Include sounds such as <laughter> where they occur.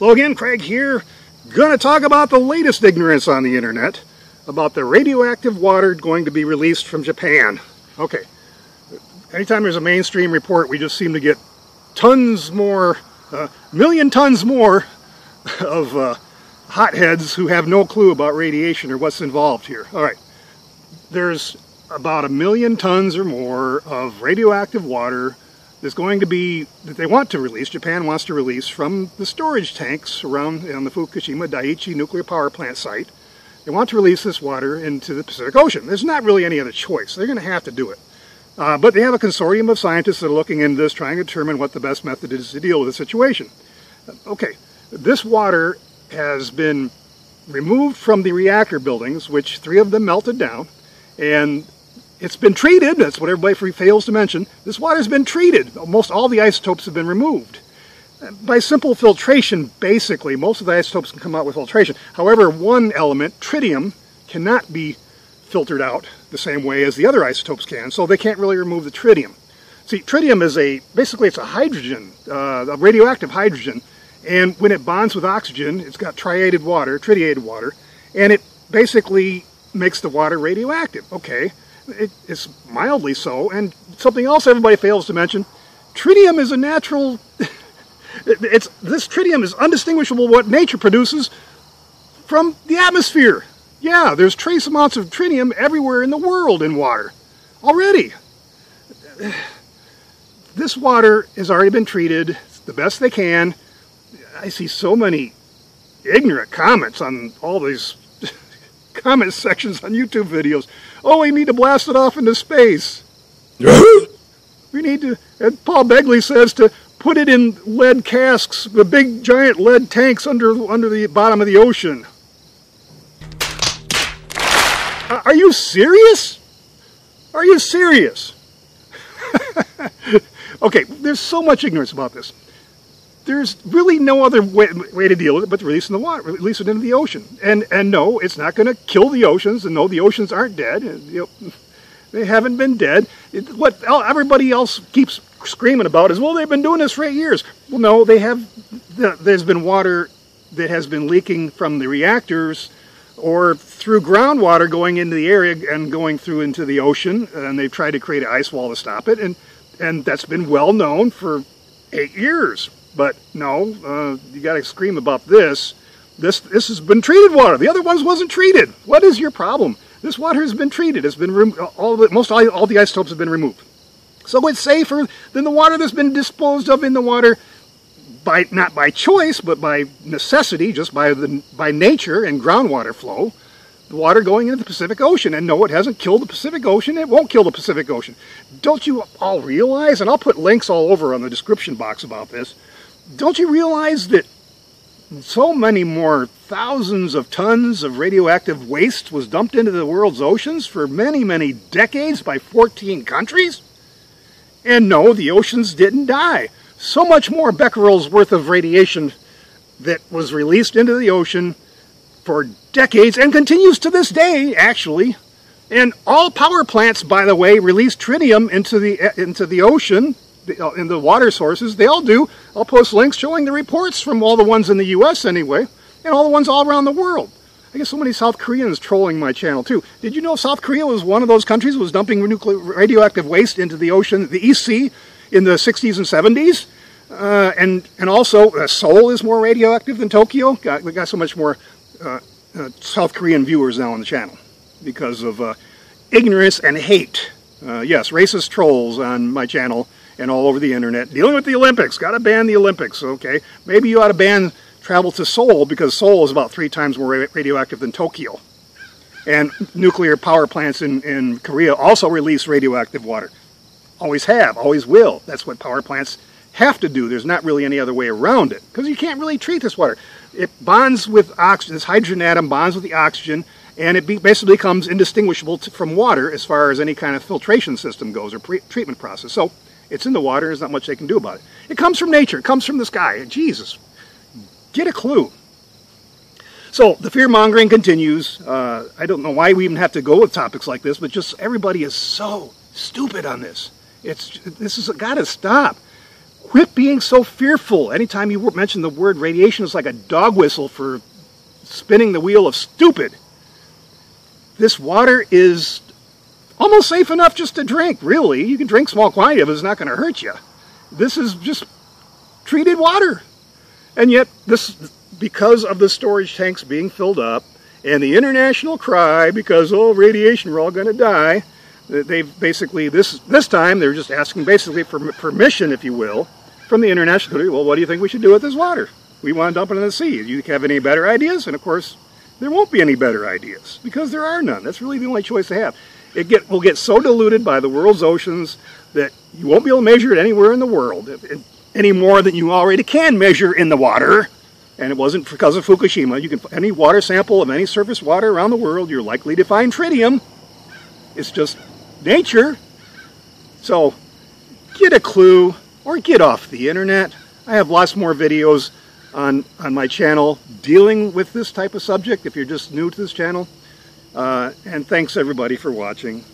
Hello again, Craig here. Gonna talk about the latest ignorance on the internet about the radioactive water going to be released from Japan. Okay, anytime there's a mainstream report, we just seem to get tons more, uh, million tons more <laughs> of uh, hotheads who have no clue about radiation or what's involved here. All right, there's about a million tons or more of radioactive water is going to be, that they want to release, Japan wants to release from the storage tanks around on the Fukushima Daiichi nuclear power plant site. They want to release this water into the Pacific Ocean. There's not really any other choice. They're going to have to do it. Uh, but they have a consortium of scientists that are looking into this, trying to determine what the best method is to deal with the situation. Okay, this water has been removed from the reactor buildings, which three of them melted down, and it's been treated, that's what everybody fails to mention. This water's been treated. Almost all the isotopes have been removed. By simple filtration, basically, most of the isotopes can come out with filtration. However, one element, tritium, cannot be filtered out the same way as the other isotopes can, so they can't really remove the tritium. See, tritium is a, basically it's a hydrogen, uh, a radioactive hydrogen, and when it bonds with oxygen, it's got triated water, tritiated water, and it basically makes the water radioactive. Okay, it, it's mildly so. And something else everybody fails to mention, tritium is a natural, <laughs> it's, this tritium is undistinguishable what nature produces from the atmosphere. Yeah, there's trace amounts of tritium everywhere in the world in water already. <sighs> This water has already been treated the best they can. I see so many ignorant comments on all these comment sections on YouTube videos. Oh, we need to blast it off into space. <laughs> we need to, and Paul Begley says to put it in lead casks, the big giant lead tanks under, under the bottom of the ocean. Are you serious? Are you serious? <laughs> okay, there's so much ignorance about this there's really no other way, way, to deal with it but to release in the water, release it into the ocean. And and no, it's not going to kill the oceans. And no, the oceans aren't dead. You know, <laughs> they haven't been dead. It, what everybody else keeps screaming about is, well, they've been doing this for eight years. Well, no, they have. There's been water that has been leaking from the reactors or through groundwater going into the area and going through into the ocean. And they've tried to create an ice wall to stop it. And and that's been well known for eight years. But no, uh, you got to scream about this. This this has been treated water. The other ones wasn't treated. What is your problem? This water has been treated. It's been all the, most all, all the isotopes have been removed. So it's safer than the water that's been disposed of in the water by not by choice, but by necessity, just by the by nature and groundwater flow. The water going into the Pacific Ocean. And no, it hasn't killed the Pacific Ocean. It won't kill the Pacific Ocean. Don't you all realize, and I'll put links all over on the description box about this, don't you realize that so many more thousands of tons of radioactive waste was dumped into the world's oceans for many, many decades by 14 countries? And no, the oceans didn't die. So much more becquerels worth of radiation that was released into the ocean for decades and continues to this day, actually. And all power plants, by the way, release tritium into the, into the ocean in the water sources. They all do. I'll post links showing the reports from all the ones in the U.S. anyway, and all the ones all around the world. I guess so many South Koreans trolling my channel too. Did you know South Korea was one of those countries was dumping nuclear radioactive waste into the ocean, the East Sea, in the 60s and 70s? Uh, and and also uh, Seoul is more radioactive than Tokyo. Got, we got so much more uh, uh South Korean viewers now on the channel because of uh, ignorance and hate. yes, racist trolls on my channel and all over the internet dealing with the Olympics. Got to ban the Olympics, okay? Maybe you ought to ban travel to Seoul because Seoul is about three times more radioactive than Tokyo. And nuclear power plants in, in Korea also release radioactive water. Always have, always will. That's what power plants have to do. There's not really any other way around it because you can't really treat this water. It bonds with oxygen, this hydrogen atom bonds with the oxygen, and it be, basically becomes indistinguishable to, from water as far as any kind of filtration system goes or treatment process. So it's in the water. There's not much they can do about it. It comes from nature. It comes from the sky. Jesus, get a clue. So the fear mongering continues. Uh, I don't know why we even have to go with topics like this, but just everybody is so stupid on this. It's this has got to stop. Quit being so fearful. Anytime you mention the word radiation, it's like a dog whistle for spinning the wheel of stupid. This water is almost safe enough just to drink, really. You can drink small quantity of it, it's not going to hurt you. This is just treated water. And yet, this because of the storage tanks being filled up and the international cry because, oh, radiation, we're all going to die, they've basically, this, this time, they're just asking basically for permission, if you will, from the international community. Well, what do you think we should do with this water? We want to dump it in the sea. Do you have any better ideas? And of course, there won't be any better ideas because there are none. That's really the only choice they have. It get, will get so diluted by the world's oceans that you won't be able to measure it anywhere in the world any more than you already can measure in the water. And it wasn't because of Fukushima. You can any water sample of any surface water around the world, you're likely to find tritium. It's just nature. So get a clue or get off the internet. I have lots more videos on, on my channel dealing with this type of subject if you're just new to this channel. Uh, and thanks everybody for watching.